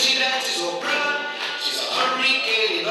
she dances she's a she's a hurricane in